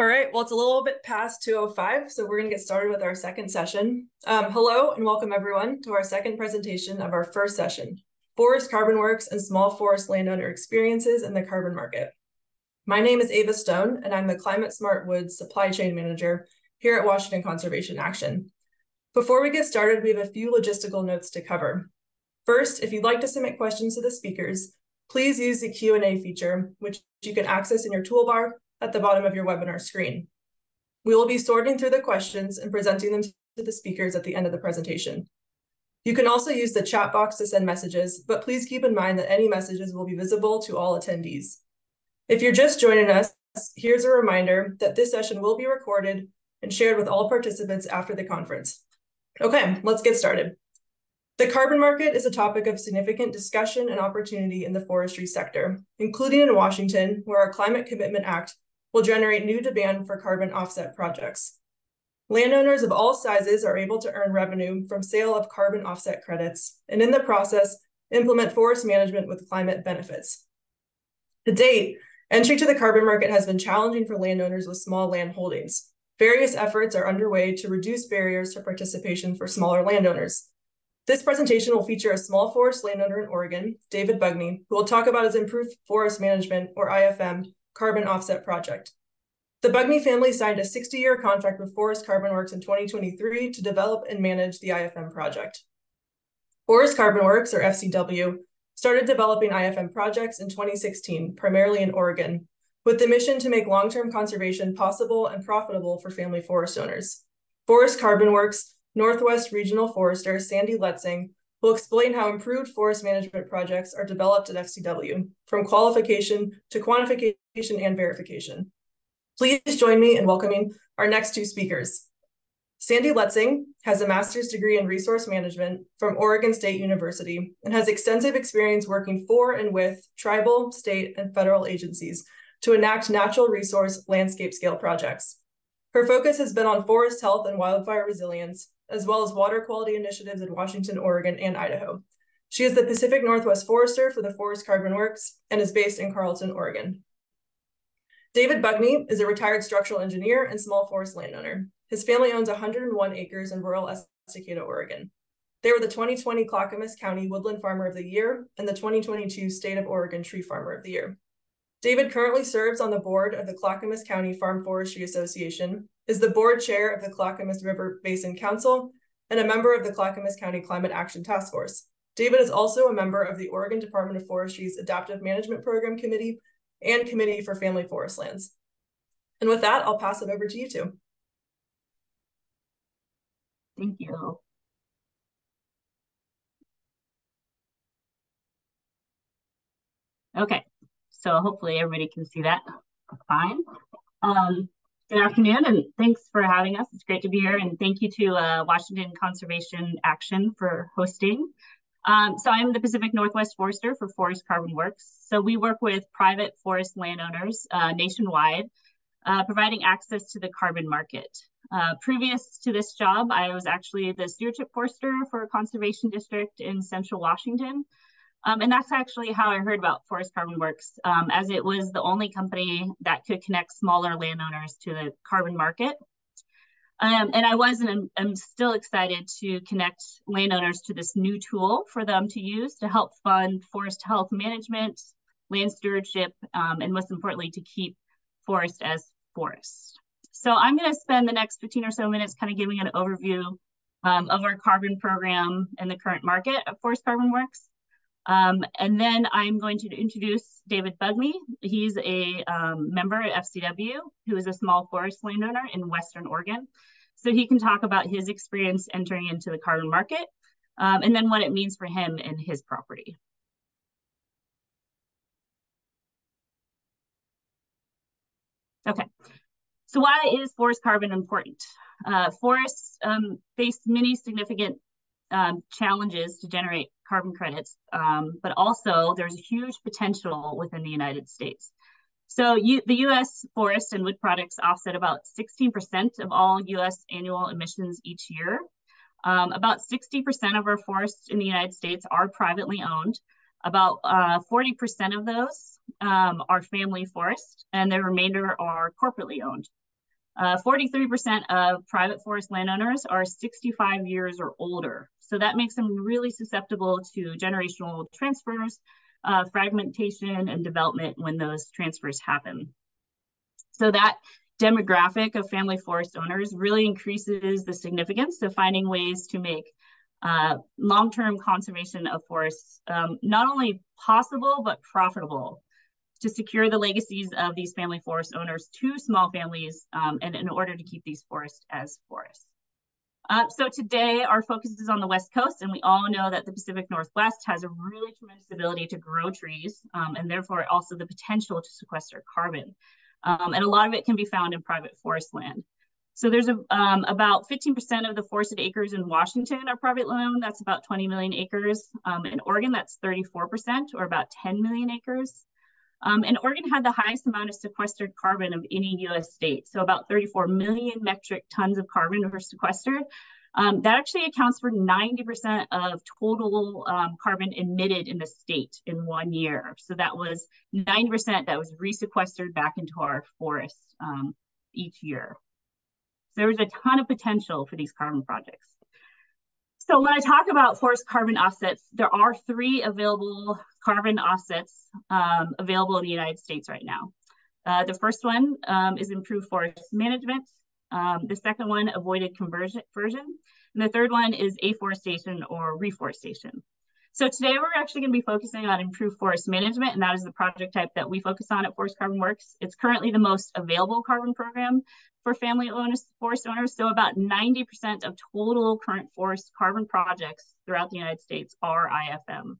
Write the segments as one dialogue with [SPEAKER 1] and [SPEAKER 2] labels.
[SPEAKER 1] All right, well, it's a little bit past 2.05, so we're gonna get started with our second session. Um, hello and welcome everyone to our second presentation of our first session, Forest Carbon Works and Small Forest Landowner Experiences in the Carbon Market. My name is Ava Stone, and I'm the Climate Smart Woods Supply Chain Manager here at Washington Conservation Action. Before we get started, we have a few logistical notes to cover. First, if you'd like to submit questions to the speakers, please use the Q&A feature, which you can access in your toolbar at the bottom of your webinar screen. We will be sorting through the questions and presenting them to the speakers at the end of the presentation. You can also use the chat box to send messages, but please keep in mind that any messages will be visible to all attendees. If you're just joining us, here's a reminder that this session will be recorded and shared with all participants after the conference. Okay, let's get started. The carbon market is a topic of significant discussion and opportunity in the forestry sector, including in Washington, where our Climate Commitment Act will generate new demand for carbon offset projects. Landowners of all sizes are able to earn revenue from sale of carbon offset credits, and in the process, implement forest management with climate benefits. To date, entry to the carbon market has been challenging for landowners with small land holdings. Various efforts are underway to reduce barriers to participation for smaller landowners. This presentation will feature a small forest landowner in Oregon, David Bugni, who will talk about his improved forest management, or IFM, carbon offset project. The Bugni family signed a 60-year contract with Forest Carbon Works in 2023 to develop and manage the IFM project. Forest Carbon Works, or FCW, started developing IFM projects in 2016, primarily in Oregon, with the mission to make long-term conservation possible and profitable for family forest owners. Forest Carbon Works Northwest Regional Forester Sandy Letzing will explain how improved forest management projects are developed at FCW, from qualification to quantification and verification. Please join me in welcoming our next two speakers. Sandy Letzing has a master's degree in resource management from Oregon State University and has extensive experience working for and with tribal, state, and federal agencies to enact natural resource landscape scale projects. Her focus has been on forest health and wildfire resilience, as well as water quality initiatives in Washington, Oregon, and Idaho. She is the Pacific Northwest Forester for the Forest Carbon Works and is based in Carlton, Oregon. David Bugni is a retired structural engineer and small forest landowner. His family owns 101 acres in rural Estacada, Oregon. They were the 2020 Clackamas County Woodland Farmer of the Year and the 2022 State of Oregon Tree Farmer of the Year. David currently serves on the board of the Clackamas County Farm Forestry Association, is the board chair of the Clackamas River Basin Council, and a member of the Clackamas County Climate Action Task Force. David is also a member of the Oregon Department of Forestry's Adaptive Management Program Committee and Committee for Family Forest Lands. And with that, I'll pass it over to you two.
[SPEAKER 2] Thank you. Okay, so hopefully everybody can see that fine. Um, good afternoon and thanks for having us. It's great to be here and thank you to uh, Washington Conservation Action for hosting. Um, so I'm the Pacific Northwest Forester for Forest Carbon Works. So we work with private forest landowners uh, nationwide, uh, providing access to the carbon market. Uh, previous to this job, I was actually the stewardship forester for a conservation district in central Washington. Um, and that's actually how I heard about Forest Carbon Works, um, as it was the only company that could connect smaller landowners to the carbon market. Um, and I was and I'm, I'm, still excited to connect landowners to this new tool for them to use to help fund forest health management, land stewardship, um, and most importantly, to keep forest as forest. So I'm going to spend the next 15 or so minutes kind of giving an overview um, of our carbon program and the current market of Forest Carbon Works. Um, and then I'm going to introduce David Bugni. He's a um, member at FCW, who is a small forest landowner in Western Oregon. So he can talk about his experience entering into the carbon market um, and then what it means for him and his property. Okay, so why is forest carbon important? Uh, forests um, face many significant um, challenges to generate carbon credits, um, but also there's a huge potential within the United States. So you, the U.S. forest and wood products offset about 16% of all U.S. annual emissions each year. Um, about 60% of our forests in the United States are privately owned. About 40% uh, of those um, are family forests, and the remainder are corporately owned. 43% uh, of private forest landowners are 65 years or older. So that makes them really susceptible to generational transfers, uh, fragmentation, and development when those transfers happen. So that demographic of family forest owners really increases the significance of finding ways to make uh, long-term conservation of forests um, not only possible, but profitable to secure the legacies of these family forest owners to small families um, and in order to keep these forests as forests. Uh, so today our focus is on the West Coast and we all know that the Pacific Northwest has a really tremendous ability to grow trees um, and therefore also the potential to sequester carbon. Um, and a lot of it can be found in private forest land. So there's a, um, about 15% of the forested acres in Washington are private land. That's about 20 million acres. Um, in Oregon, that's 34% or about 10 million acres. Um, and Oregon had the highest amount of sequestered carbon of any US state. So about 34 million metric tons of carbon were sequestered. Um, that actually accounts for 90% of total um, carbon emitted in the state in one year. So that was 90% that was resequestered back into our forests um, each year. So there's a ton of potential for these carbon projects. So when I talk about forest carbon offsets, there are three available carbon offsets um, available in the United States right now. Uh, the first one um, is improved forest management. Um, the second one, avoided conversion. And the third one is afforestation or reforestation. So today we're actually going to be focusing on improved forest management, and that is the project type that we focus on at Forest Carbon Works. It's currently the most available carbon program for family owners, forest owners. So about 90% of total current forest carbon projects throughout the United States are IFM.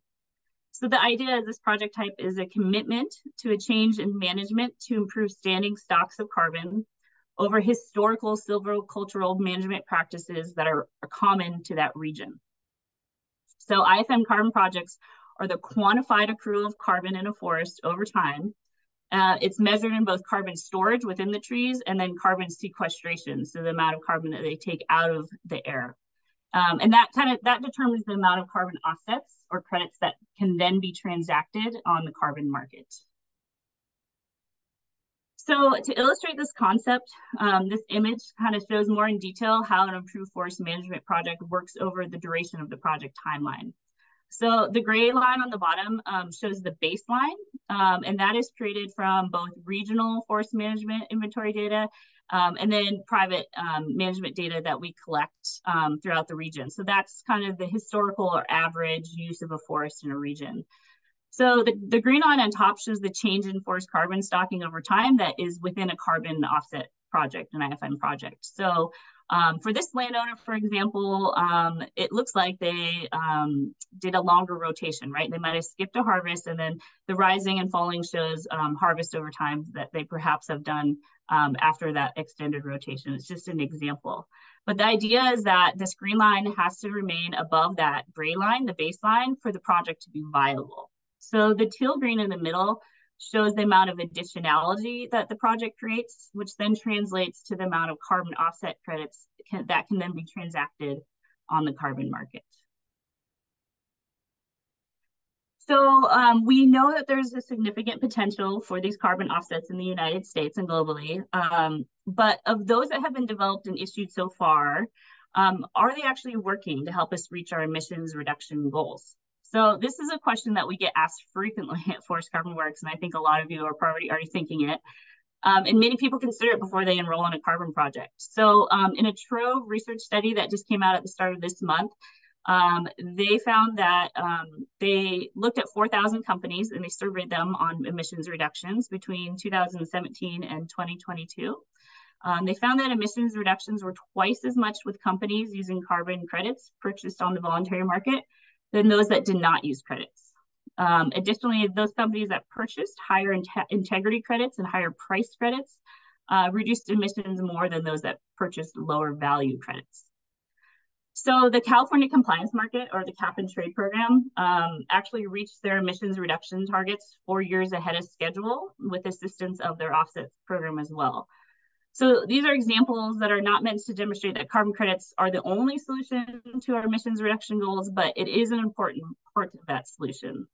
[SPEAKER 2] So the idea of this project type is a commitment to a change in management to improve standing stocks of carbon over historical silvicultural management practices that are, are common to that region. So IFM carbon projects are the quantified accrual of carbon in a forest over time uh, it's measured in both carbon storage within the trees and then carbon sequestration, so the amount of carbon that they take out of the air. Um, and that kind of that determines the amount of carbon offsets or credits that can then be transacted on the carbon market. So to illustrate this concept, um, this image kind of shows more in detail how an improved forest management project works over the duration of the project timeline. So the gray line on the bottom um, shows the baseline, um, and that is created from both regional forest management inventory data um, and then private um, management data that we collect um, throughout the region. So that's kind of the historical or average use of a forest in a region. So the, the green line on top shows the change in forest carbon stocking over time that is within a carbon offset project, an IFM project. So um, for this landowner, for example, um, it looks like they um, did a longer rotation, right? They might have skipped a harvest and then the rising and falling shows um, harvest over time that they perhaps have done um, after that extended rotation. It's just an example. But the idea is that this green line has to remain above that gray line, the baseline, for the project to be viable. So the teal green in the middle shows the amount of additionality that the project creates, which then translates to the amount of carbon offset credits can, that can then be transacted on the carbon market. So um, we know that there's a significant potential for these carbon offsets in the United States and globally. Um, but of those that have been developed and issued so far, um, are they actually working to help us reach our emissions reduction goals? So this is a question that we get asked frequently at Forest Carbon Works, and I think a lot of you are probably already thinking it. Um, and many people consider it before they enroll in a carbon project. So um, in a Trove research study that just came out at the start of this month, um, they found that um, they looked at 4,000 companies and they surveyed them on emissions reductions between 2017 and 2022. Um, they found that emissions reductions were twice as much with companies using carbon credits purchased on the voluntary market than those that did not use credits. Um, additionally, those companies that purchased higher in integrity credits and higher price credits uh, reduced emissions more than those that purchased lower value credits. So the California Compliance Market or the Cap and Trade Program um, actually reached their emissions reduction targets four years ahead of schedule with assistance of their offsets program as well. So these are examples that are not meant to demonstrate that carbon credits are the only solution to our emissions reduction goals, but it is an important part of that solution.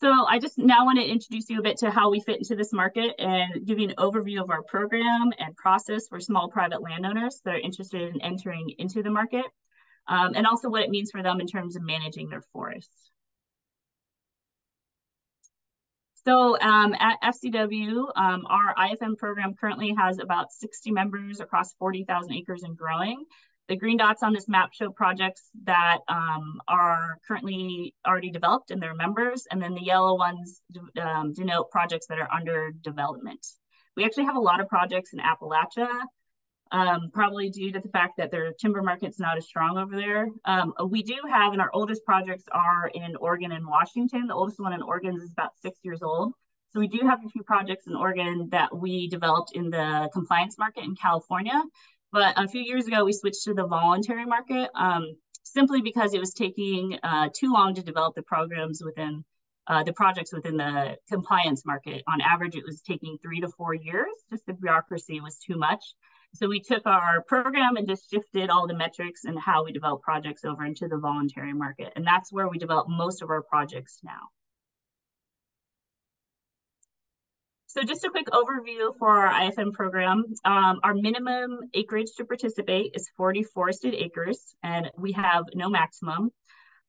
[SPEAKER 2] So I just now want to introduce you a bit to how we fit into this market and give you an overview of our program and process for small private landowners that are interested in entering into the market, um, and also what it means for them in terms of managing their forests. So um, at FCW, um, our IFM program currently has about 60 members across 40,000 acres and growing. The green dots on this map show projects that um, are currently already developed and their members, and then the yellow ones um, denote projects that are under development. We actually have a lot of projects in Appalachia, um, probably due to the fact that their timber market's not as strong over there. Um, we do have, and our oldest projects are in Oregon and Washington. The oldest one in Oregon is about six years old. So we do have a few projects in Oregon that we developed in the compliance market in California. But a few years ago, we switched to the voluntary market um, simply because it was taking uh, too long to develop the programs within uh, the projects within the compliance market. On average, it was taking three to four years. Just the bureaucracy was too much. So we took our program and just shifted all the metrics and how we develop projects over into the voluntary market. And that's where we develop most of our projects now. So just a quick overview for our IFM program. Um, our minimum acreage to participate is 40 forested acres, and we have no maximum.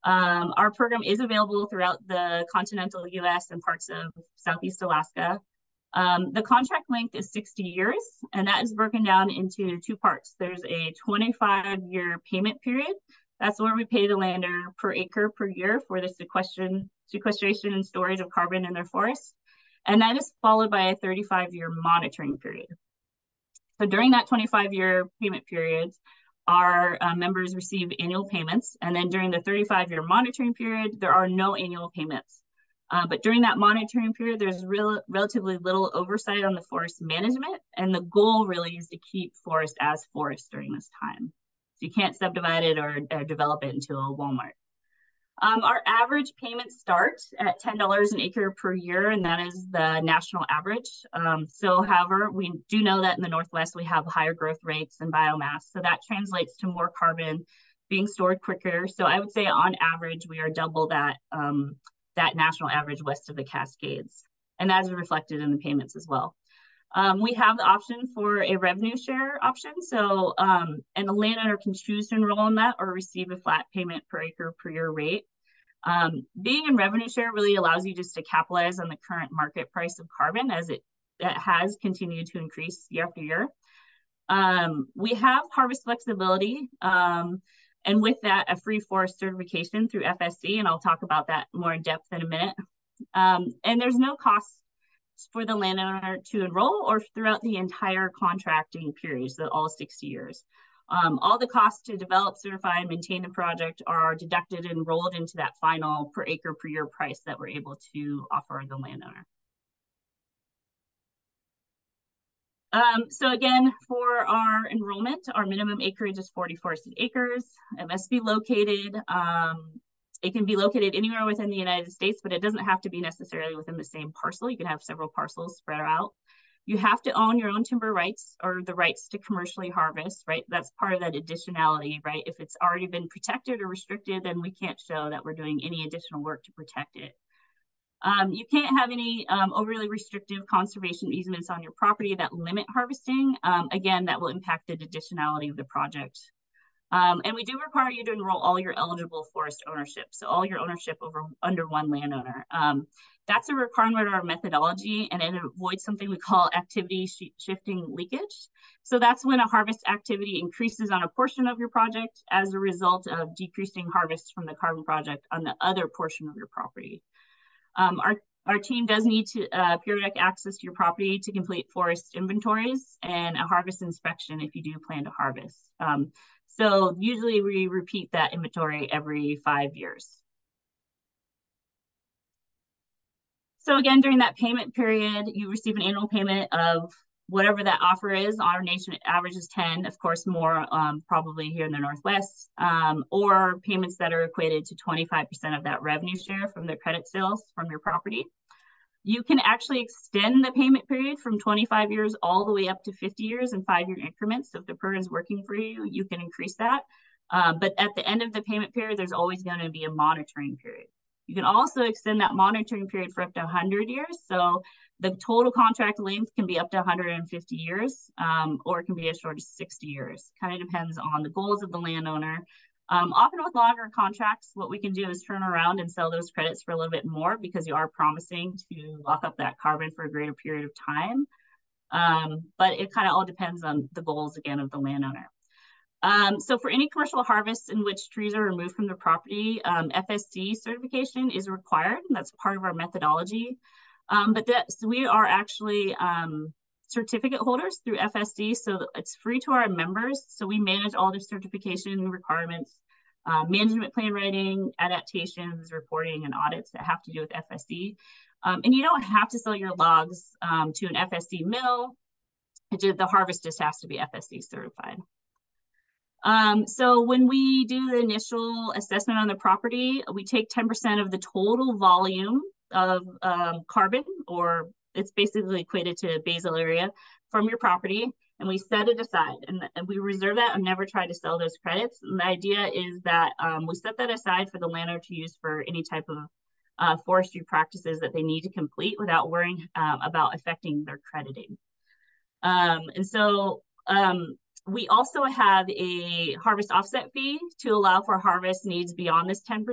[SPEAKER 2] Um, our program is available throughout the continental US and parts of Southeast Alaska. Um, the contract length is 60 years, and that is broken down into two parts. There's a 25 year payment period. That's where we pay the lander per acre per year for the sequestration, sequestration and storage of carbon in their forests. And that is followed by a 35 year monitoring period. So during that 25 year payment period, our uh, members receive annual payments. And then during the 35 year monitoring period, there are no annual payments. Uh, but during that monitoring period, there's real, relatively little oversight on the forest management. And the goal really is to keep forest as forest during this time. So you can't subdivide it or, or develop it into a Walmart. Um, our average payments start at $10 an acre per year, and that is the national average. Um, so, however, we do know that in the Northwest we have higher growth rates and biomass. So that translates to more carbon being stored quicker. So I would say on average, we are double that, um, that national average west of the Cascades. And that is reflected in the payments as well. Um, we have the option for a revenue share option. So, um, and the landowner can choose to enroll in that or receive a flat payment per acre per year rate. Um, being in revenue share really allows you just to capitalize on the current market price of carbon as it, it has continued to increase year after year. Um, we have harvest flexibility. And with that, a free forest certification through FSC, and I'll talk about that more in depth in a minute. Um, and there's no cost for the landowner to enroll or throughout the entire contracting period, so all 60 years. Um, all the costs to develop, certify, and maintain the project are deducted and rolled into that final per acre per year price that we're able to offer the landowner. Um, so again, for our enrollment, our minimum acreage is 40 forested acres. It must be located um, it can be located anywhere within the United States, but it doesn't have to be necessarily within the same parcel. You can have several parcels spread out. You have to own your own timber rights or the rights to commercially harvest, right? That's part of that additionality, right? If it's already been protected or restricted, then we can't show that we're doing any additional work to protect it. Um, you can't have any um, overly restrictive conservation easements on your property that limit harvesting. Um, again, that will impact the additionality of the project. Um, and we do require you to enroll all your eligible forest ownership, so all your ownership over under one landowner. Um, that's a requirement of our methodology, and it avoids something we call activity sh shifting leakage. So that's when a harvest activity increases on a portion of your project as a result of decreasing harvest from the carbon project on the other portion of your property. Um, our our team does need to uh, periodic access to your property to complete forest inventories and a harvest inspection if you do plan to harvest. Um, so usually we repeat that inventory every five years. So again, during that payment period, you receive an annual payment of whatever that offer is. Our nation average is 10, of course, more um, probably here in the Northwest, um, or payments that are equated to 25% of that revenue share from the credit sales from your property. You can actually extend the payment period from 25 years all the way up to 50 years in five year increments. So if the program is working for you, you can increase that. Uh, but at the end of the payment period, there's always going to be a monitoring period. You can also extend that monitoring period for up to 100 years. So the total contract length can be up to 150 years, um, or it can be as short as 60 years. Kind of depends on the goals of the landowner. Um, often with longer contracts, what we can do is turn around and sell those credits for a little bit more because you are promising to lock up that carbon for a greater period of time. Um, but it kind of all depends on the goals again of the landowner. Um, so for any commercial harvests in which trees are removed from the property, um, FSC certification is required. And that's part of our methodology. Um, but that, so we are actually um, certificate holders through FSC. So it's free to our members. So we manage all the certification requirements, uh, management plan writing, adaptations, reporting, and audits that have to do with FSC. Um, and you don't have to sell your logs um, to an FSC mill. the harvest just has to be FSC certified. Um, so when we do the initial assessment on the property, we take 10% of the total volume of um, carbon, or it's basically equated to basal area from your property, and we set it aside. And, and we reserve that and never try to sell those credits. And the idea is that um, we set that aside for the landowner to use for any type of uh, forestry practices that they need to complete without worrying um, about affecting their crediting. Um, and so um, we also have a harvest offset fee to allow for harvest needs beyond this 10%.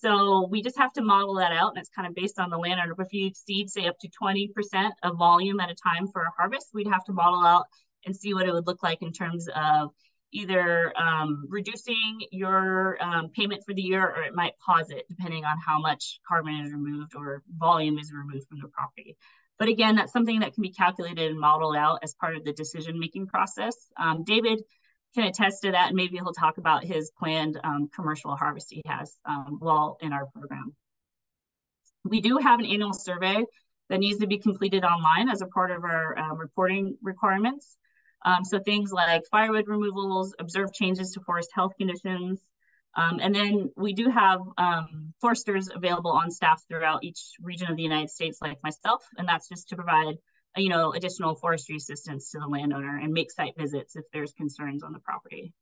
[SPEAKER 2] So we just have to model that out and it's kind of based on the landowner. But if you exceed say up to 20% of volume at a time for a harvest, we'd have to model out and see what it would look like in terms of either um, reducing your um, payment for the year or it might pause it depending on how much carbon is removed or volume is removed from the property. But again, that's something that can be calculated and modeled out as part of the decision-making process. Um, David can attest to that, and maybe he'll talk about his planned um, commercial harvest he has um, while in our program. We do have an annual survey that needs to be completed online as a part of our uh, reporting requirements. Um, so things like firewood removals, observed changes to forest health conditions, um, and then we do have um, foresters available on staff throughout each region of the United States, like myself, and that's just to provide, you know, additional forestry assistance to the landowner and make site visits if there's concerns on the property.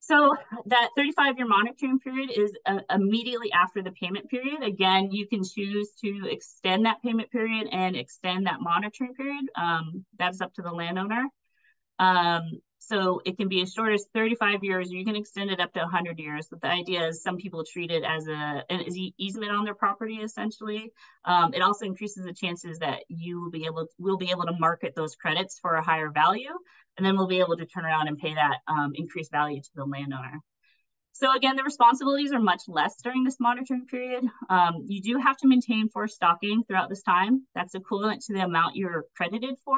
[SPEAKER 2] So that 35 year monitoring period is uh, immediately after the payment period. Again, you can choose to extend that payment period and extend that monitoring period. Um, that's up to the landowner. Um, so it can be as short as 35 years, or you can extend it up to 100 years. But the idea is some people treat it as a an easement on their property, essentially. Um, it also increases the chances that you will be able to, will be able to market those credits for a higher value, and then we'll be able to turn around and pay that um, increased value to the landowner. So again, the responsibilities are much less during this monitoring period. Um, you do have to maintain forest stocking throughout this time. That's equivalent to the amount you're credited for.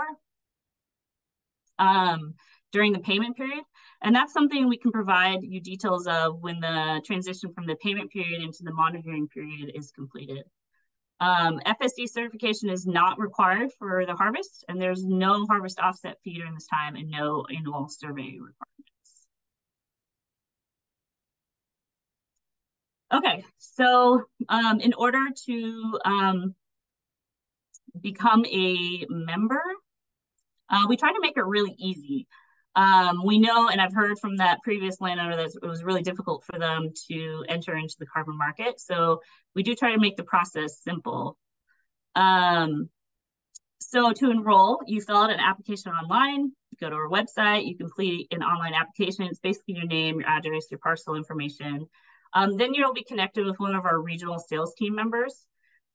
[SPEAKER 2] Um, during the payment period. And that's something we can provide you details of when the transition from the payment period into the monitoring period is completed. Um, FSC certification is not required for the harvest, and there's no harvest offset fee during this time and no annual survey requirements. Okay, so um, in order to um, become a member, uh, we try to make it really easy. Um, we know, and I've heard from that previous landowner that it was really difficult for them to enter into the carbon market. So we do try to make the process simple. Um, so to enroll, you fill out an application online, you go to our website, you complete an online application. It's basically your name, your address, your parcel information. Um, then you'll be connected with one of our regional sales team members.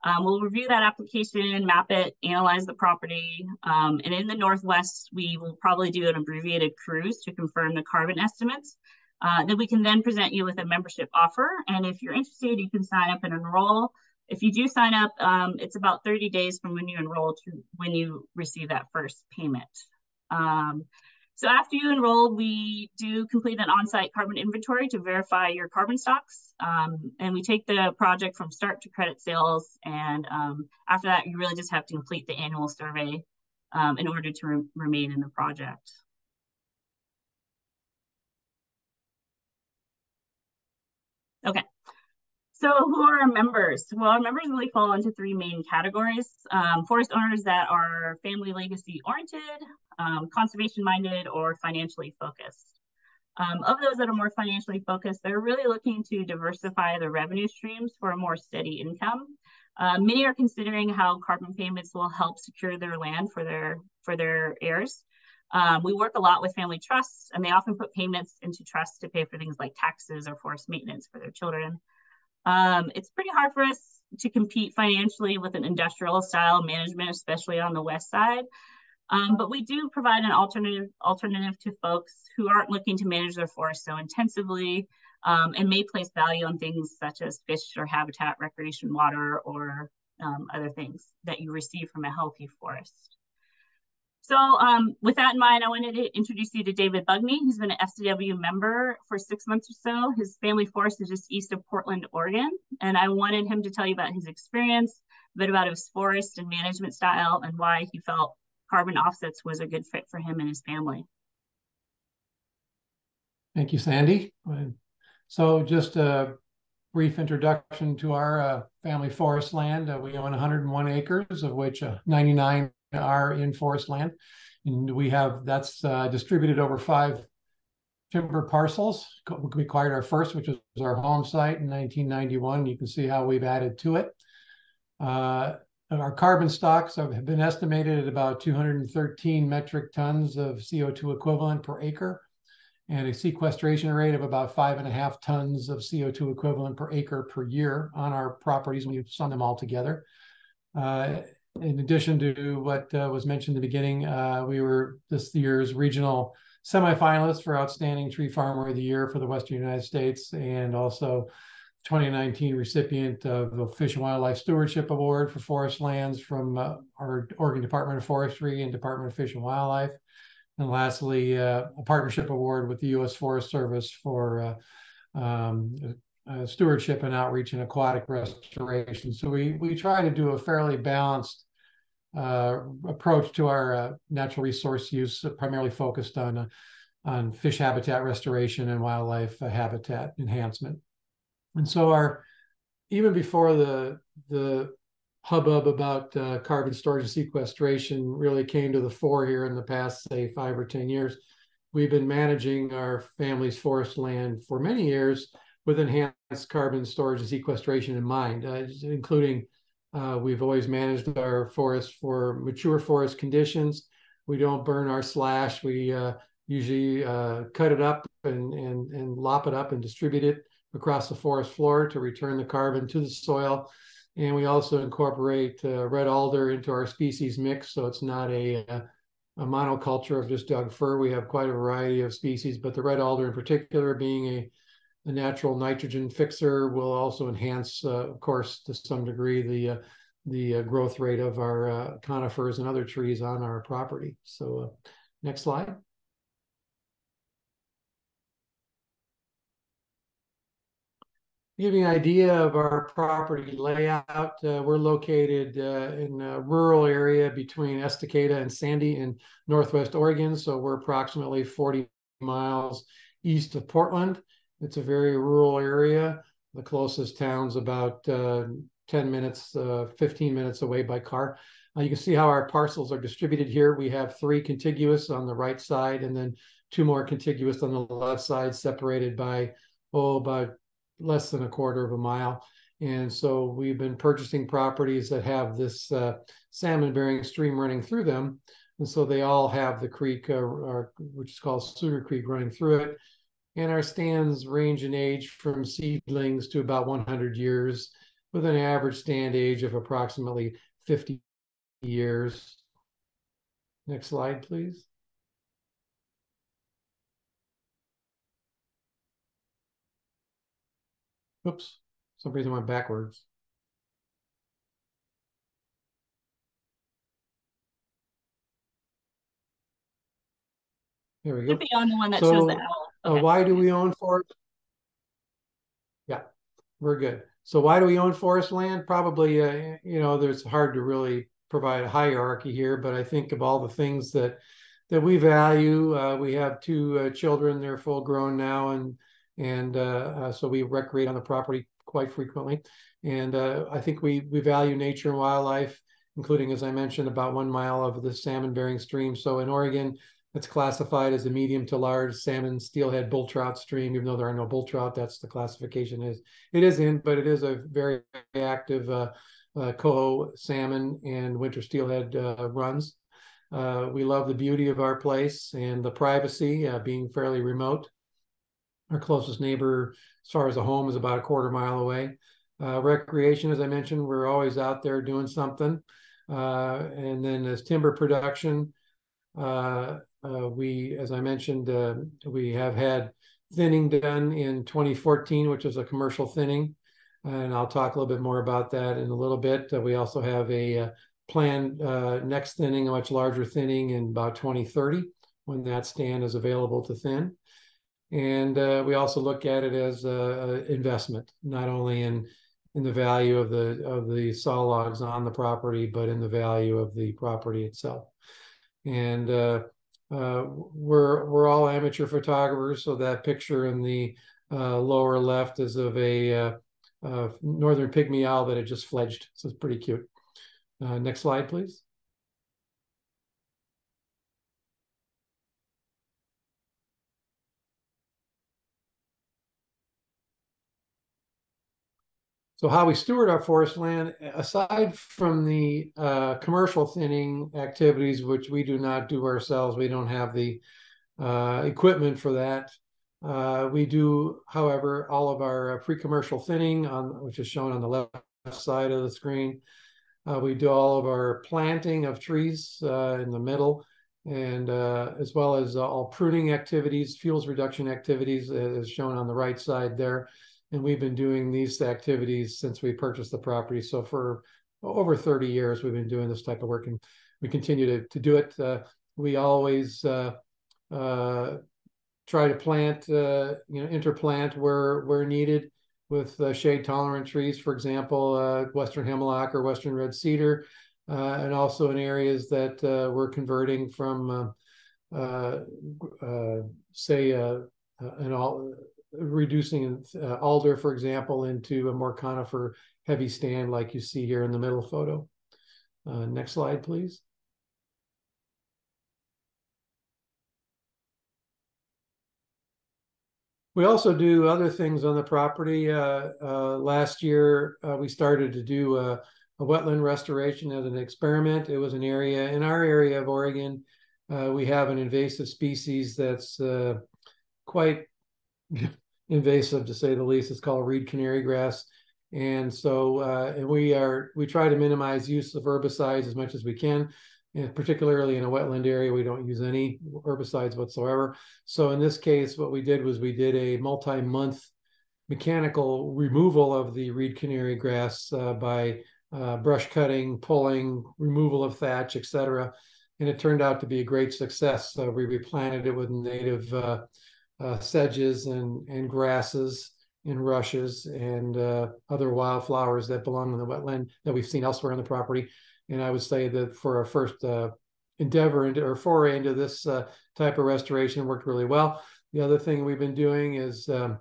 [SPEAKER 2] Um, we'll review that application, map it, analyze the property. Um, and in the Northwest, we will probably do an abbreviated cruise to confirm the carbon estimates. Uh, then we can then present you with a membership offer. And if you're interested, you can sign up and enroll. If you do sign up, um, it's about 30 days from when you enroll to when you receive that first payment. So after you enroll, we do complete an on-site carbon inventory to verify your carbon stocks. Um, and we take the project from start to credit sales. And um, after that, you really just have to complete the annual survey um, in order to re remain in the project. Okay. So who are our members? Well, our members really fall into three main categories. Um, forest owners that are family legacy oriented, um, conservation minded, or financially focused. Um, of those that are more financially focused, they're really looking to diversify their revenue streams for a more steady income. Uh, many are considering how carbon payments will help secure their land for their for their heirs. Um, we work a lot with family trusts, and they often put payments into trusts to pay for things like taxes or forest maintenance for their children. Um, it's pretty hard for us to compete financially with an industrial style management, especially on the west side. Um, but we do provide an alternative alternative to folks who aren't looking to manage their forest so intensively um, and may place value on things such as fish or habitat, recreation water, or um, other things that you receive from a healthy forest. So um, with that in mind, I wanted to introduce you to David Bugni. He's been an FCW member for six months or so. His family forest is just east of Portland, Oregon. And I wanted him to tell you about his experience, a bit about his forest and management style, and why he felt carbon offsets was a good fit for him and his family.
[SPEAKER 3] Thank you, Sandy. So just a brief introduction to our uh, family forest land. Uh, we own 101 acres, of which uh, 99 are in forest land. And we have that's uh, distributed over five timber parcels. We acquired our first, which was our home site in 1991. You can see how we've added to it. Uh, our carbon stocks have been estimated at about 213 metric tons of CO2 equivalent per acre and a sequestration rate of about five and a half tons of CO2 equivalent per acre per year on our properties when you sum them all together. Uh, in addition to what uh, was mentioned in the beginning, uh, we were this year's regional semifinalists for Outstanding Tree Farmer of the Year for the Western United States, and also 2019 recipient of the Fish and Wildlife Stewardship Award for forest lands from uh, our Oregon Department of Forestry and Department of Fish and Wildlife. And lastly, uh, a partnership award with the U.S. Forest Service for uh, um, uh, stewardship and outreach and aquatic restoration. So we we try to do a fairly balanced uh, approach to our uh, natural resource use, uh, primarily focused on uh, on fish habitat restoration and wildlife habitat enhancement. And so our even before the the hubbub about uh, carbon storage and sequestration really came to the fore here in the past, say, five or 10 years. We've been managing our family's forest land for many years with enhanced carbon storage and sequestration in mind, uh, including uh, we've always managed our forest for mature forest conditions. We don't burn our slash. We uh, usually uh, cut it up and, and, and lop it up and distribute it across the forest floor to return the carbon to the soil. And we also incorporate uh, red alder into our species mix, so it's not a, a monoculture of just Doug fir. We have quite a variety of species, but the red alder in particular being a a natural nitrogen fixer will also enhance, uh, of course, to some degree, the uh, the uh, growth rate of our uh, conifers and other trees on our property. So, uh, next slide. Give you an idea of our property layout. Uh, we're located in a rural area between Estacada and Sandy in Northwest Oregon. So we're approximately 40 miles east of Portland. It's a very rural area. The closest town's about uh, 10 minutes, uh, 15 minutes away by car. Uh, you can see how our parcels are distributed here. We have three contiguous on the right side and then two more contiguous on the left side, separated by, oh, about less than a quarter of a mile. And so we've been purchasing properties that have this uh, salmon bearing stream running through them. And so they all have the creek, uh, or, which is called Sugar Creek, running through it and our stands range in age from seedlings to about 100 years, with an average stand age of approximately 50 years. Next slide, please. Oops, some reason went backwards. There we go.
[SPEAKER 2] Should be on the one that so, shows the owl.
[SPEAKER 3] Uh, okay. Uh, why do we own forest? Yeah, we're good. So why do we own forest land? Probably, uh, you know, there's hard to really provide a hierarchy here, but I think of all the things that that we value. Uh, we have two uh, children; they're full grown now, and and uh, so we recreate on the property quite frequently. And I think we we value nature and wildlife, including, as I mentioned, about one mile of the salmon bearing stream. So in Oregon, it's classified as a medium to large salmon, steelhead, bull trout stream, even though there are no bull trout. That's the classification is. It is in, but it is a very active uh, uh, coho salmon and winter steelhead uh, runs. Uh, we love the beauty of our place and the privacy, uh, being fairly remote. Our closest neighbor, as far as a home, is about a quarter mile away. Uh, recreation, as I mentioned, we're always out there doing something. and then as timber production, uh, we, as I mentioned, uh, we have had thinning done in 2014, which is a commercial thinning. And I'll talk a little bit more about that in a little bit. we also have a planned next thinning, a much larger thinning in about 2030 when that stand is available to thin. And uh, we also look at it as an investment, not only in in the value of the of the saw logs on the property, but in the value of the property itself and uh, we're we're all amateur photographers. So that picture in the uh, lower left is of a uh, northern pygmy owl that had just fledged. So it's pretty cute. Uh, next slide, please. So how we steward our forest land, aside from the uh, commercial thinning activities, which we do not do ourselves, we don't have the uh, equipment for that. Uh, we do, however, all of our uh, pre-commercial thinning, on, which is shown on the left side of the screen. Uh, we do all of our planting of trees uh, in the middle, and as well as all pruning activities, fuels reduction activities, as shown on the right side there and we've been doing these activities since we purchased the property. So for over 30 years, we've been doing this type of work, and we continue to, to do it. Uh, we always uh, uh, try to plant, uh, you know, interplant where where needed with uh, shade tolerant trees, for example, uh, western hemlock or western red cedar, and also in areas that we're converting from, say, an all reducing uh, alder, for example, into a more conifer heavy stand like you see here in the middle photo. Uh, next slide, please. We also do other things on the property. Uh, uh, last year, uh, we started to do a, a, wetland restoration as an experiment. It was an area in our area of Oregon. Uh, we have an invasive species that's uh, quite invasive to say the least. It's called reed canary grass. And so, uh, and we are, we try to minimize use of herbicides as much as we can. And particularly in a wetland area, we don't use any herbicides whatsoever. So in this case, what we did was we did a multi-month mechanical removal of the reed canary grass uh, by uh, brush cutting, pulling, removal of thatch, etc. And it turned out to be a great success. So we replanted it with native uh, sedges and, and grasses and rushes and uh, other wildflowers that belong in the wetland that we've seen elsewhere on the property. And I would say that for our first uh, endeavor into or foray into this uh, type of restoration worked really well. The other thing we've been doing is um,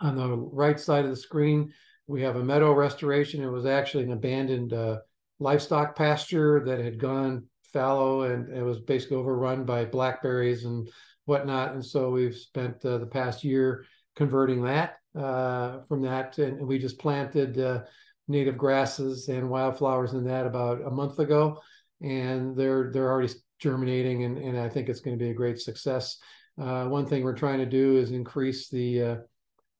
[SPEAKER 3] on the right side of the screen, we have a meadow restoration. It was actually an abandoned uh, livestock pasture that had gone fallow and it was basically overrun by blackberries and whatnot. And so we've spent uh, the past year converting that uh, from that, and we just planted uh, native grasses and wildflowers in that about a month ago, and they're they're already germinating, and, and I think it's going to be a great success. Uh, one thing we're trying to do is increase the uh,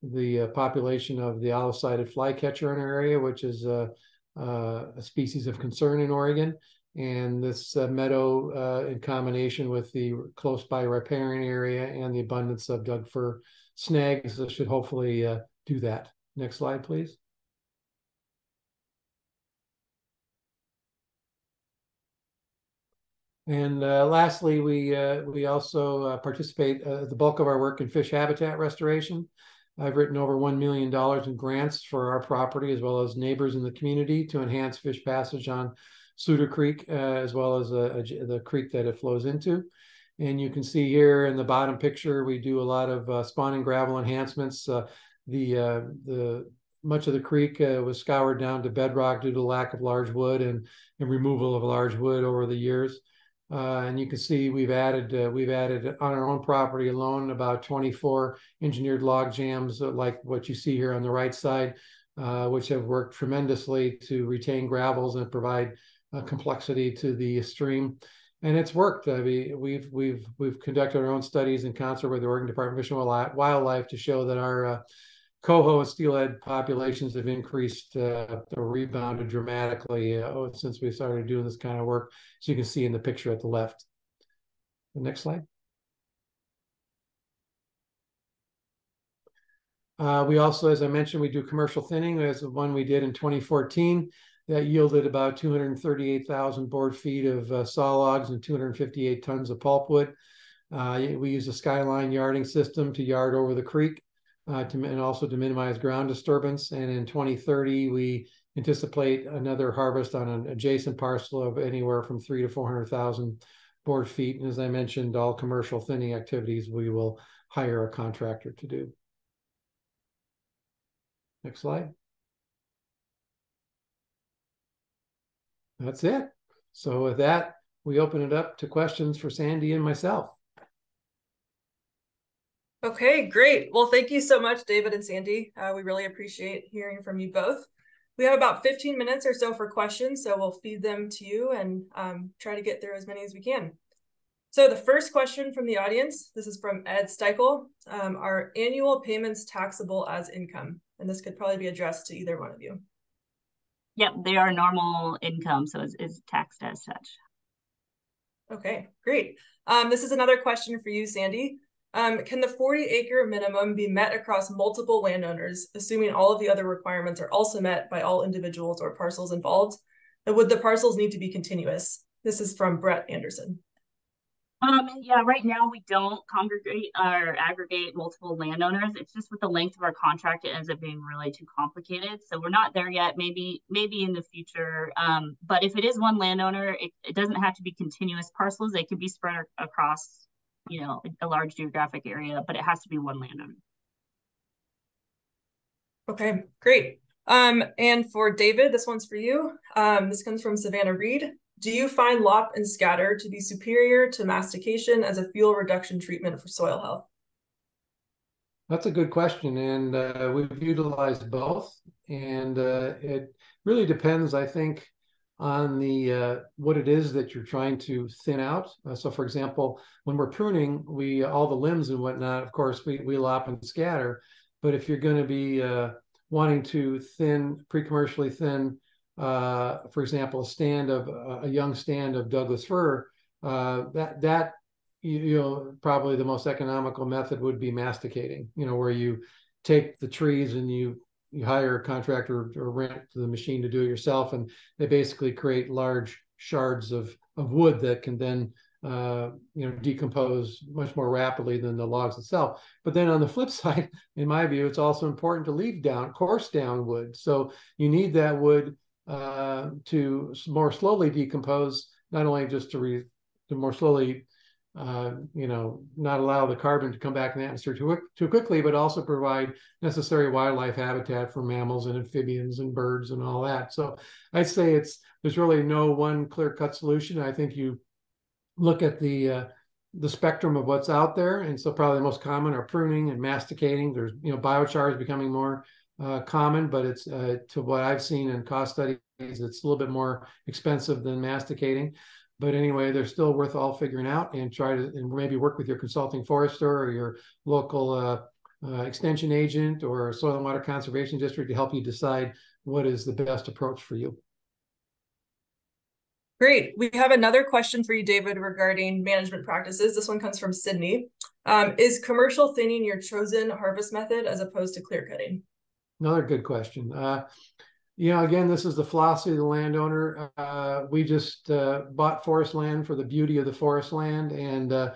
[SPEAKER 3] the uh, population of the olive-sided flycatcher in our area, which is a, a species of concern in Oregon and this uh, meadow uh, in combination with the close by riparian area and the abundance of Doug fir snags should hopefully uh, do that. Next slide, please. And uh, lastly, we uh, we also uh, participate the bulk of our work in fish habitat restoration. I've written over $1 million in grants for our property as well as neighbors in the community to enhance fish passage on Suter Creek, uh, as well as a, a, the creek that it flows into. And you can see here in the bottom picture, we do a lot of uh, spawning gravel enhancements. Uh, the uh, the much of the creek uh, was scoured down to bedrock due to lack of large wood and, and removal of large wood over the years. Uh, and you can see we've added uh, we've added on our own property alone about 24 engineered log jams uh, like what you see here on the right side, uh, which have worked tremendously to retain gravels and provide complexity to the stream. And it's worked. I mean, we've we've we've conducted our own studies in concert with the Oregon Department of Fish and Wildlife to show that our uh, coho and steelhead populations have increased uh, or rebounded dramatically uh, since we started doing this kind of work, as you can see in the picture at the left. The next slide. Uh, we also, as I mentioned, we do commercial thinning. As the one we did in 2014 that yielded about 238,000 board feet of uh, saw logs and 258 tons of pulpwood. Uh, we use a skyline yarding system to yard over the creek uh, to, and also to minimize ground disturbance. And in 2030, we anticipate another harvest on an adjacent parcel of anywhere from three to 400,000 board feet. And as I mentioned, all commercial thinning activities we will hire a contractor to do. Next slide. That's it. So with that, we open it up to questions for Sandy and myself.
[SPEAKER 1] Okay, great. Well, thank you so much, David and Sandy. Uh, we really appreciate hearing from you both. We have about 15 minutes or so for questions, so we'll feed them to you and um, try to get through as many as we can. So the first question from the audience, this is from Ed Steichel. Um, are annual payments taxable as income? And this could probably be addressed to either one of you.
[SPEAKER 2] Yep, they are normal income, so it's, it's taxed as such.
[SPEAKER 1] Okay, great. Um, this is another question for you, Sandy. Um, can the 40 acre minimum be met across multiple landowners, assuming all of the other requirements are also met by all individuals or parcels involved? And would the parcels need to be continuous? This is from Brett Anderson.
[SPEAKER 2] Um, yeah, right now we don't congregate or aggregate multiple landowners. It's just with the length of our contract, it ends up being really too complicated. So we're not there yet. Maybe, maybe in the future. Um, but if it is one landowner, it, it doesn't have to be continuous parcels. They can be spread across you know, a large geographic area, but it has to be one landowner.
[SPEAKER 1] Okay, great. Um, and for David, this one's for you. Um, this comes from Savannah Reed. Do you find lop and scatter to be superior to mastication as a fuel reduction treatment for soil health?
[SPEAKER 3] That's a good question, and uh, we've utilized both, and uh, it really depends, I think, on the uh, what it is that you're trying to thin out. Uh, so, for example, when we're pruning, we all the limbs and whatnot, of course, we we lop and scatter. But if you're going to be uh, wanting to thin, pre-commercially thin, uh, for example, a stand of a young stand of Douglas fir, uh, that that you, you know probably the most economical method would be masticating. You know, where you take the trees and you you hire a contractor or rent the machine to do it yourself, and they basically create large shards of of wood that can then uh, you know decompose much more rapidly than the logs itself. But then on the flip side, in my view, it's also important to leave down coarse down wood. So you need that wood uh, to more slowly decompose, not only just to re, to more slowly uh, you know, not allow the carbon to come back in the atmosphere too, too quickly, but also provide necessary wildlife habitat for mammals and amphibians and birds and all that. So I'd say it's there's really no one clear cut solution. I think you look at the uh, the spectrum of what's out there, and so probably the most common are pruning and masticating. There's you know biochar is becoming more uh, common, but it's uh, to what I've seen in cost studies, it's a little bit more expensive than masticating. But anyway, they're still worth all figuring out and try to and maybe work with your consulting forester or your local uh, uh, extension agent or soil and water conservation district to help you decide what is the best approach for you.
[SPEAKER 1] Great. We have another question for you, David, regarding management practices. This one comes from Sydney. Um, is commercial thinning your chosen harvest method as opposed to clear cutting?
[SPEAKER 3] Another good question. Uh, you know, again, this is the philosophy of the landowner. Uh, we just uh, bought forest land for the beauty of the forest land, and uh,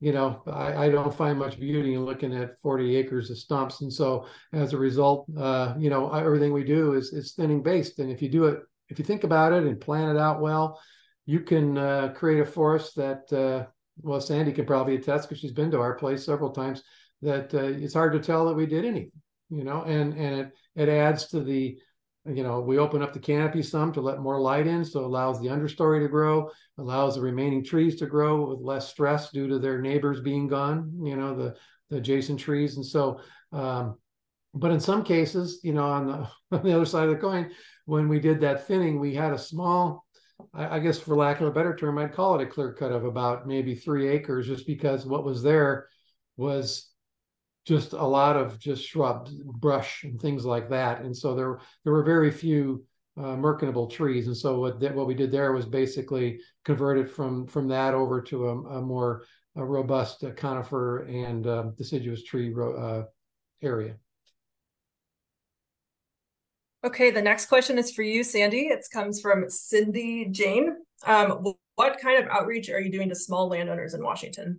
[SPEAKER 3] you know, I, I, don't find much beauty in looking at 40 acres of stumps. And so, as a result, uh, you know, everything we do is is thinning based. And if you do it, if you think about it and plan it out well, you can uh, create a forest that, uh, well, Sandy can probably attest because she's been to our place several times. That it's hard to tell that we did anything, you know, and and it it adds to the you know, we open up the canopy some to let more light in, so allows the understory to grow, allows the remaining trees to grow with less stress due to their neighbors being gone, you know, the, the adjacent trees. And so, um, but in some cases, you know, on the, on the other side of the coin, when we did that thinning, we had a small, I, I guess for lack of a better term, I'd call it a clear cut of about maybe three acres, just because what was there was just a lot of just shrub, brush, and things like that. And so there there were very few uh, merchantable trees. And so what that, what we did there was basically converted from from that over to a, a more a robust uh, conifer and uh, deciduous tree uh, area.
[SPEAKER 1] Okay, the next question is for you, Sandy. It comes from Cindy Jane. Um, what kind of outreach are you doing to small landowners in Washington?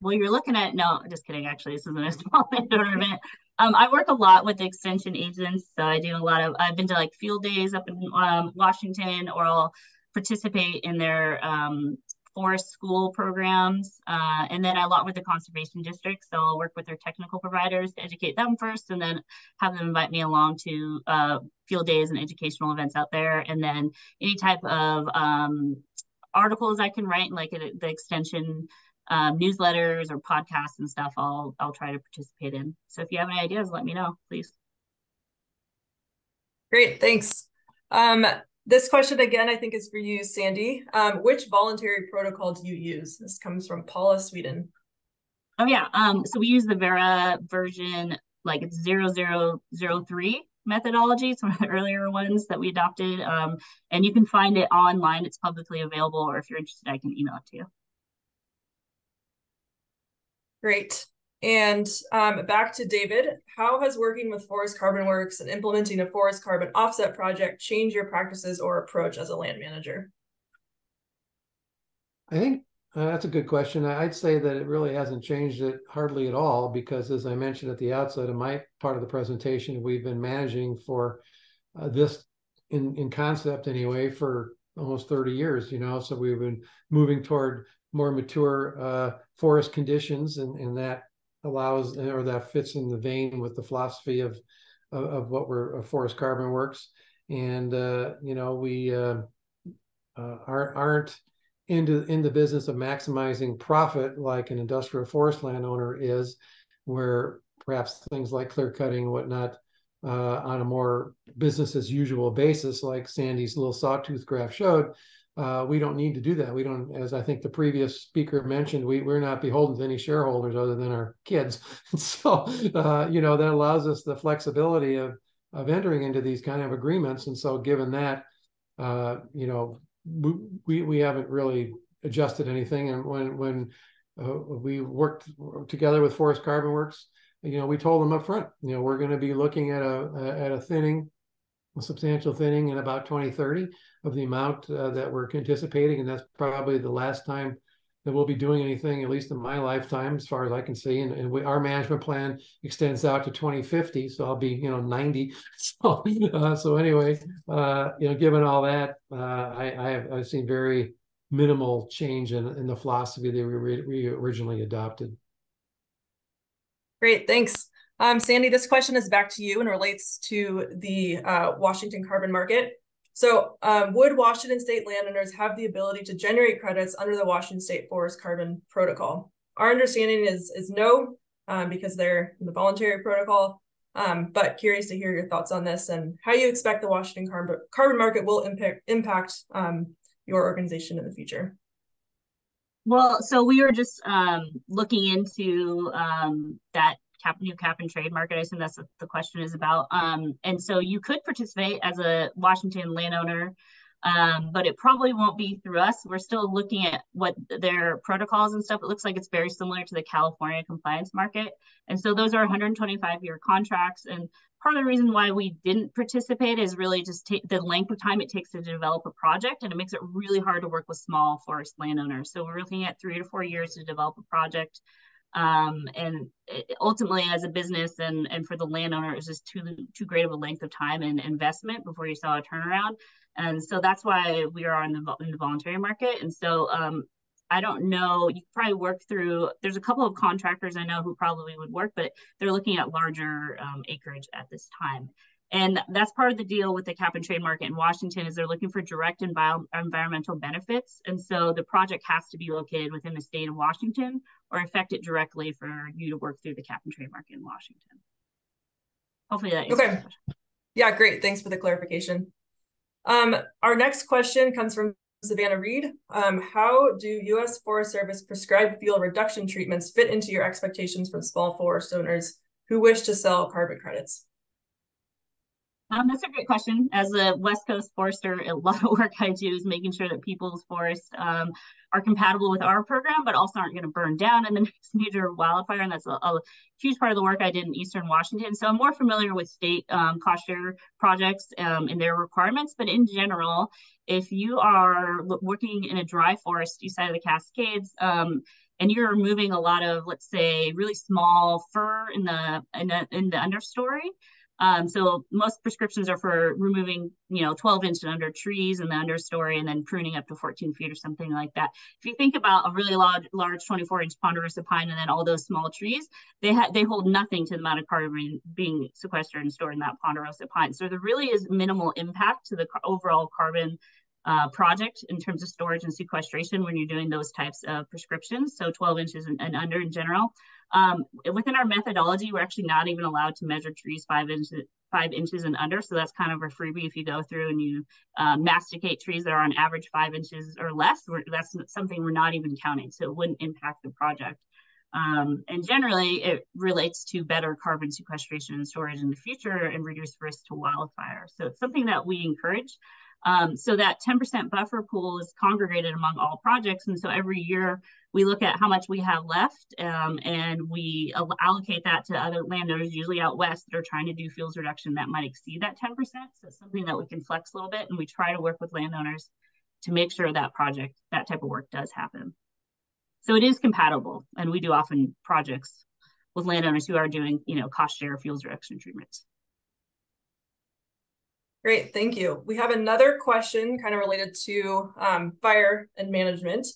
[SPEAKER 2] Well, you're looking at no, just kidding. Actually, this isn't a small event. Um, I work a lot with the extension agents, so I do a lot of. I've been to like field days up in um, Washington, or I'll participate in their um, forest school programs, uh, and then a lot with the conservation district. So I'll work with their technical providers to educate them first, and then have them invite me along to uh, field days and educational events out there, and then any type of um, articles I can write, like the extension um, newsletters or podcasts and stuff I'll I'll try to participate in. So if you have any ideas, let me know, please.
[SPEAKER 1] Great, thanks. Um, this question again, I think is for you, Sandy. Um, which voluntary protocol do you use? This comes from Paula Sweden.
[SPEAKER 2] Oh yeah, um, so we use the Verra version like it's zero zero zero three methodology. It's one of the earlier ones that we adopted. Um, and you can find it online. It's publicly available, or if you're interested, I can email it to you.
[SPEAKER 1] Great. And um, back to David, how has working with Forest Carbon Works and implementing a forest carbon offset project changed your practices or approach as a land manager?
[SPEAKER 3] I think uh, that's a good question. I'd say that it really hasn't changed it hardly at all because, as I mentioned at the outset of my part of the presentation, we've been managing for uh, this in, in concept anyway for almost 30 years, you know. So we've been moving toward more mature uh, forest conditions, and, and that allows or that fits in the vein with the philosophy of of, of what we're of forest carbon works. And uh, you know, we uh, uh, aren't aren't into in the business of maximizing profit like an industrial forest landowner is, where perhaps things like clear cutting and whatnot uh, on a more business as usual basis, like Sandy's little sawtooth graph showed, uh, we don't need to do that. We don't, as I think the previous speaker mentioned, we, we're not beholden to any shareholders other than our kids. so, uh, you know, that allows us the flexibility of, of entering into these kind of agreements. And so given that, uh, you know, we, we haven't really adjusted anything. And when, when uh, we worked together with Forest Carbon Works, you know, we told them up front, you know, we're going to be looking at a, at a thinning, a substantial thinning in about 2030 of the amount uh, that we're anticipating, and that's probably the last time that we'll be doing anything, at least in my lifetime, as far as I can see. And, and we, our management plan extends out to 2050, so I'll be, you know, 90. So, uh, so anyway, uh, you know, given all that, uh, I, I have I've seen very minimal change in, in the philosophy that we, we originally adopted.
[SPEAKER 1] Great, thanks. Um, Sandy, this question is back to you and relates to the uh, Washington carbon market. So um, would Washington state landowners have the ability to generate credits under the Washington State Forest Carbon Protocol? Our understanding is, is no, um, because they're in the voluntary protocol, um, but curious to hear your thoughts on this and how you expect the Washington carbon, carbon market will impact, impact um, your organization in the future.
[SPEAKER 2] Well, so we were just um, looking into um, that cap new cap and trade market. I assume that's what the question is about. Um, and so you could participate as a Washington landowner, um, but it probably won't be through us. We're still looking at what their protocols and stuff. It looks like it's very similar to the California compliance market. And so those are 125 year contracts. And part of the reason why we didn't participate is really just the length of time it takes to develop a project and it makes it really hard to work with small forest landowners so we're looking at three to four years to develop a project um, and ultimately as a business and and for the landowner it's just too too great of a length of time and investment before you saw a turnaround and so that's why we are in the, in the voluntary market and so um, I don't know. You probably work through. There's a couple of contractors I know who probably would work, but they're looking at larger um, acreage at this time. And that's part of the deal with the cap and trade market in Washington is they're looking for direct envi environmental benefits. And so the project has to be located within the state of Washington or affect it directly for you to work through the cap and trade market in Washington. Hopefully that
[SPEAKER 1] okay. Yeah, great. Thanks for the clarification. Um, our next question comes from Savannah Reed. Um, how do U.S. Forest Service prescribed fuel reduction treatments fit into your expectations from small forest owners who wish to sell carbon credits?
[SPEAKER 2] Um, that's a great question. As a West Coast forester, a lot of work I do is making sure that people's forests um, are compatible with our program, but also aren't going to burn down in the next major wildfire. And that's a, a, huge part of the work I did in Eastern Washington. So I'm more familiar with state um, cost share projects um, and their requirements. But in general, if you are working in a dry forest east side of the Cascades, um, and you're removing a lot of, let's say, really small fir in the in the, in the understory, um, so most prescriptions are for removing, you know, 12 inch and under trees in the understory and then pruning up to 14 feet or something like that. If you think about a really large, large 24 inch ponderosa pine and then all those small trees, they ha- they hold nothing to the amount of carbon being sequestered and stored in that ponderosa pine. So there really is minimal impact to the overall carbon uh, project in terms of storage and sequestration when you're doing those types of prescriptions. So 12 inches and, and under in general. Um, within our methodology, we're actually not even allowed to measure trees five inches five inches and under. So that's kind of a freebie if you go through and you uh, masticate trees that are on average five inches or less. that's something we're not even counting. So it wouldn't impact the project. Um, and generally, it relates to better carbon sequestration and storage in the future and reduce risk to wildfire. So it's something that we encourage. Um, so that 10% buffer pool is congregated among all projects. And so every year we look at how much we have left um, and we allocate that to other landowners, usually out west, that are trying to do fuels reduction that might exceed that 10%. So it's something that we can flex a little bit. And we try to work with landowners to make sure that project, that type of work does happen. So it is compatible. And we do often projects with landowners who are doing, you know, cost share fuels reduction treatments.
[SPEAKER 1] Great, thank you. We have another question kind of related to um, fire and management.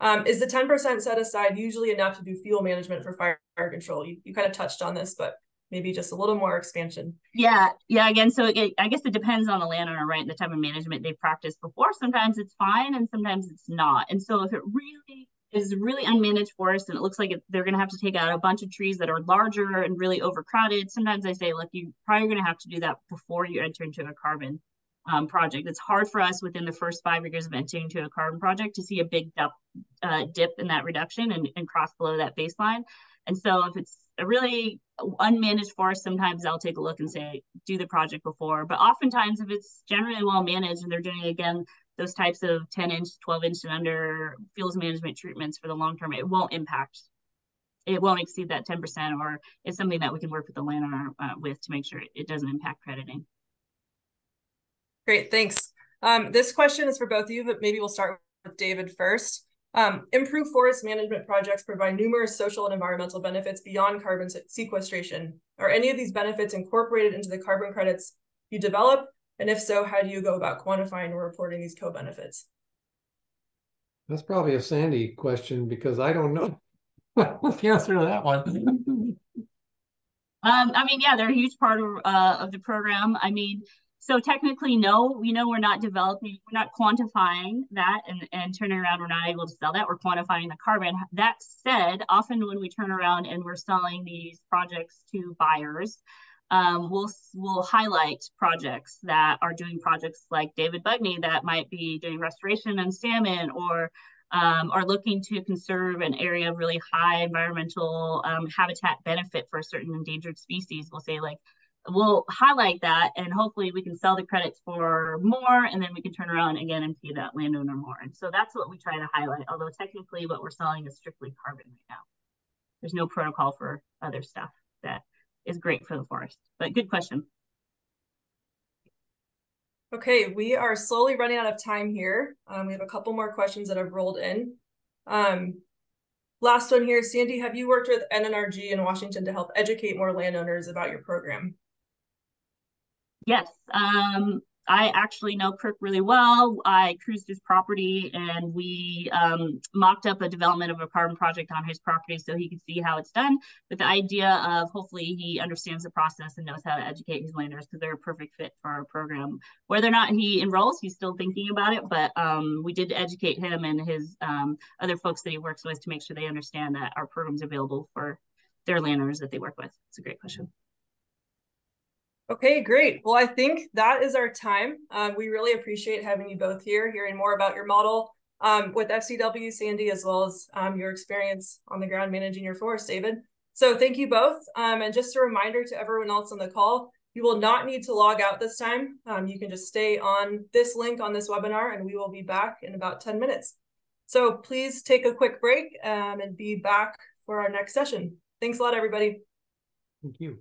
[SPEAKER 1] Um, is the 10% set aside usually enough to do fuel management for fire control? You, you kind of touched on this, but maybe just a little more expansion.
[SPEAKER 2] Yeah, yeah. Again, so it, I guess it depends on the landowner, right? And the type of management they've practiced before. Sometimes it's fine, and sometimes it's not. And so if it really is really unmanaged forest and it looks like it, they're going to have to take out a bunch of trees that are larger and really overcrowded. Sometimes i say look you probably going to have to do that before you enter into a carbon um, project. It's hard for us within the first five years of entering into a carbon project to see a big dip, uh, dip in that reduction and, and cross below that baseline. And so if it's a really unmanaged forest sometimes i'll take a look and say do the project before. But oftentimes if it's generally well managed and they're doing again those types of 10 inch, 12 inch and under fuels management treatments for the long term, it won't impact, it won't exceed that 10% or it's something that we can work with the landowner uh, with to make sure it, doesn't impact crediting.
[SPEAKER 1] Great, thanks. Um, this question is for both of you, but maybe we'll start with David first. Um, improved forest management projects provide numerous social and environmental benefits beyond carbon sequestration. Are any of these benefits incorporated into the carbon credits you develop and if so, how do you go about quantifying or reporting these co-benefits?
[SPEAKER 3] That's probably a Sandy question because I don't know the answer to that one.
[SPEAKER 2] um, I mean, yeah, they're a huge part of, uh, of the program. I mean, so technically, no, we know we're not developing, we're not quantifying that and, and turning around, we're not able to sell that. We're quantifying the carbon. That said, often when we turn around and we're selling these projects to buyers, um, we'll we'll highlight projects that are doing projects like David Bugni that might be doing restoration and salmon or um, are looking to conserve an area of really high environmental um, habitat benefit for a certain endangered species. We'll say like we'll highlight that and hopefully we can sell the credits for more and then we can turn around again and pay that landowner more. And so that's what we try to highlight, although technically what we're selling is strictly carbon right now. There's no protocol for other stuff that is great for the forest. But good question.
[SPEAKER 1] Okay, we are slowly running out of time here. Um, we have a couple more questions that have rolled in. Um, last one here, Sandy, have you worked with NNRG in Washington to help educate more landowners about your program?
[SPEAKER 2] Yes. Um, I actually know Kirk really well. I cruised his property and we um, mocked up a development of a carbon project on his property so he could see how it's done with the idea of hopefully he understands the process and knows how to educate his landers because they're a perfect fit for our program. Whether or not he enrolls, he's still thinking about it, but um, we did educate him and his um, other folks that he works with to make sure they understand that our program's available for their landowners that they work with. It's a great question.
[SPEAKER 1] Okay, great. Well, I think that is our time. Um, we really appreciate having you both here, hearing more about your model um, with FCW Sandy, as well as um, your experience on the ground managing your forest, David. So thank you both. Um, and just a reminder to everyone else on the call, you will not need to log out this time. Um, you can just stay on this link on this webinar and we will be back in about 10 minutes. So please take a quick break um, and be back for our next session. Thanks a lot, everybody.
[SPEAKER 3] Thank you.